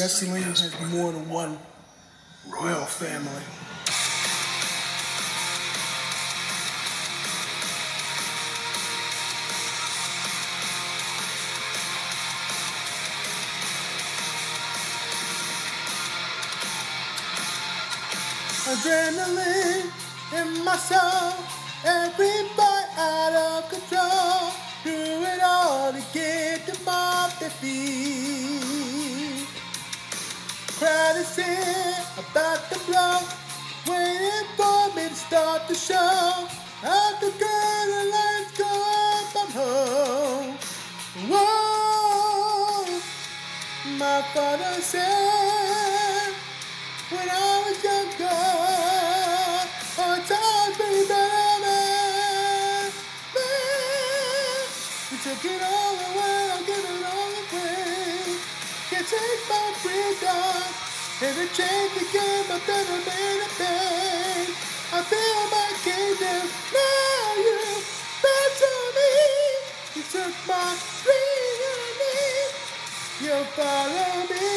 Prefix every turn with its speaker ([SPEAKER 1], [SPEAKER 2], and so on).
[SPEAKER 1] Wrestling has more than one royal family. Adrenaline in my soul, every bite out of Crowd is here, about to blow, waiting for me to start the show. Girl, the lights go up, I'm home. Whoa, my father said when I was younger, our times be better, man. You took it all away, I'll give it all take my freedom. Every change the game, but then I made a pain. I feel my kingdom, now you better me. You took my freedom, you follow me